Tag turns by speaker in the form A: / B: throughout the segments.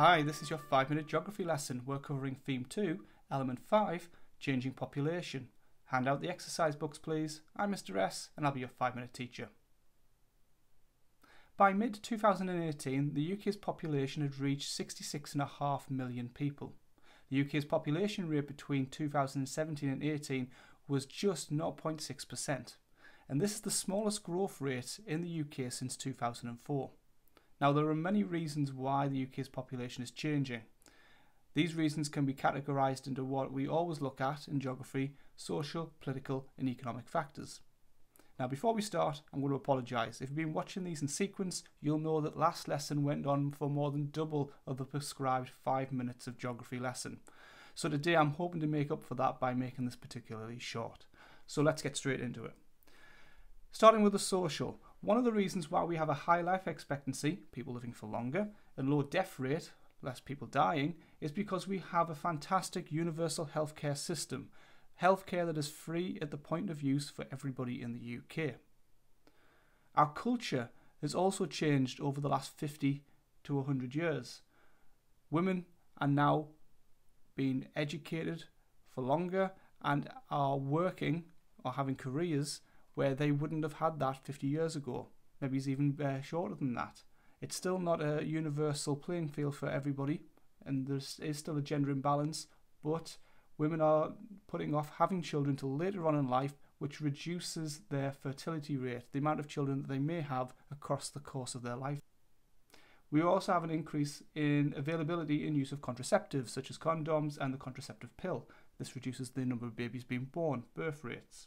A: Hi, this is your 5 minute geography lesson. We're covering theme 2, element 5, changing population. Hand out the exercise books please. I'm Mr S and I'll be your 5 minute teacher. By mid 2018, the UK's population had reached 66.5 million people. The UK's population rate between 2017 and 18 was just 0.6%, and this is the smallest growth rate in the UK since 2004. Now, there are many reasons why the UK's population is changing. These reasons can be categorised into what we always look at in geography social, political, and economic factors. Now, before we start, I'm going to apologise. If you've been watching these in sequence, you'll know that last lesson went on for more than double of the prescribed five minutes of geography lesson. So today I'm hoping to make up for that by making this particularly short. So let's get straight into it. Starting with the social, one of the reasons why we have a high life expectancy, people living for longer, and low death rate, less people dying, is because we have a fantastic universal healthcare system, healthcare that is free at the point of use for everybody in the UK. Our culture has also changed over the last 50 to 100 years. Women are now being educated for longer and are working or having careers where they wouldn't have had that 50 years ago. Maybe it's even uh, shorter than that. It's still not a universal playing field for everybody, and there is still a gender imbalance, but women are putting off having children till later on in life, which reduces their fertility rate, the amount of children that they may have across the course of their life. We also have an increase in availability and use of contraceptives, such as condoms and the contraceptive pill. This reduces the number of babies being born, birth rates.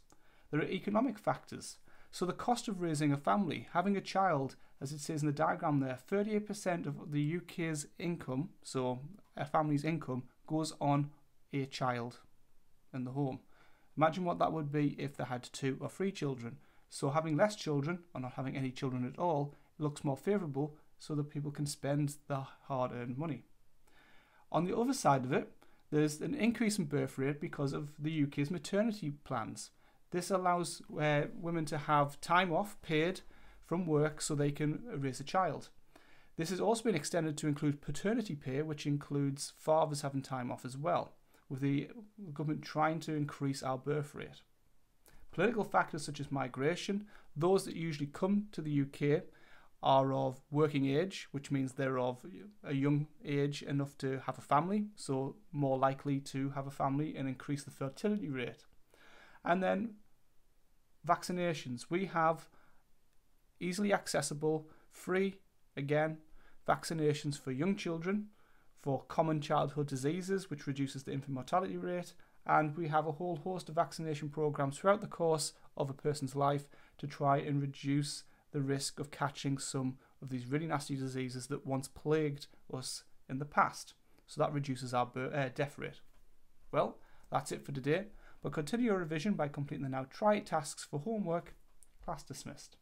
A: There are economic factors. So the cost of raising a family, having a child, as it says in the diagram there, 38% of the UK's income, so a family's income, goes on a child in the home. Imagine what that would be if they had two or three children. So having less children or not having any children at all looks more favourable so that people can spend their hard-earned money. On the other side of it, there's an increase in birth rate because of the UK's maternity plans. This allows uh, women to have time off paid from work so they can raise a child. This has also been extended to include paternity pay, which includes fathers having time off as well, with the government trying to increase our birth rate. Political factors such as migration, those that usually come to the UK are of working age, which means they're of a young age enough to have a family, so more likely to have a family and increase the fertility rate. And then vaccinations. We have easily accessible, free, again, vaccinations for young children for common childhood diseases, which reduces the infant mortality rate. And we have a whole host of vaccination programs throughout the course of a person's life to try and reduce the risk of catching some of these really nasty diseases that once plagued us in the past. So that reduces our uh, death rate. Well, that's it for today but continue your revision by completing the now try tasks for homework. Class dismissed.